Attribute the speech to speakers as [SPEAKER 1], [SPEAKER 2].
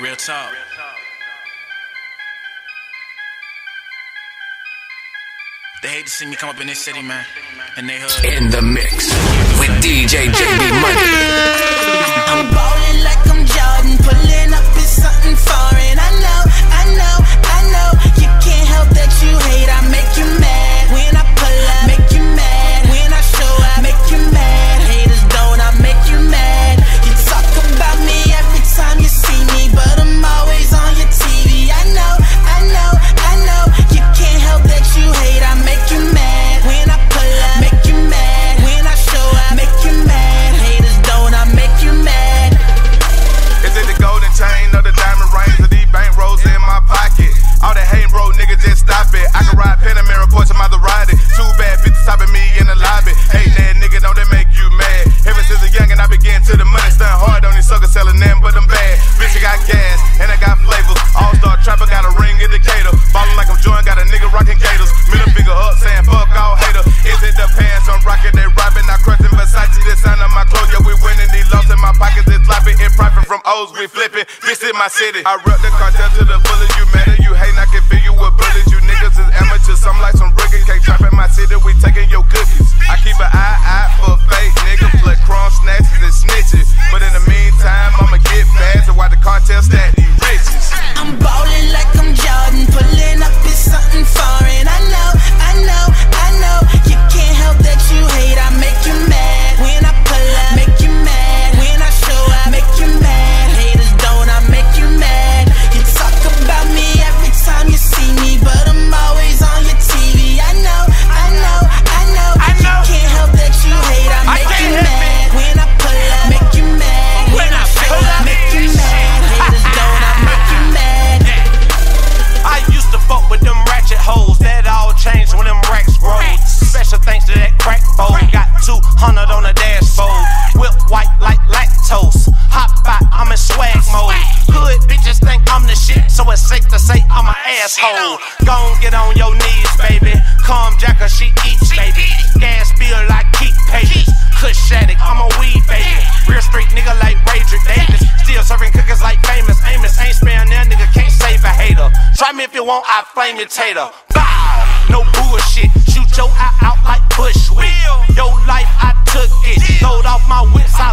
[SPEAKER 1] Real talk. They hate to see me come up in this city, man. And they hood.
[SPEAKER 2] In the mix with DJ JB Money.
[SPEAKER 3] This is my city. I rep the cartel to the fullest. You matter, you hate, I can feel you with bullets. You niggas is amateurs. I'm like some rigging. Can't trap in my city. We taking your cookies. I
[SPEAKER 4] asshole. Gon' get on your knees, baby. Calm Jacker, she eats, baby. Gas bill like keep pages. Kush addict, I'm a weed baby. Real street nigga like Rager Davis. Still serving cookies like famous. Amos ain't sparing that nigga, can't save a hater. Try me if you want, I flame your tater. Bow! No bullshit. Shoot your eye out like Bushwick. Your life, I took it. Sold off my wits, I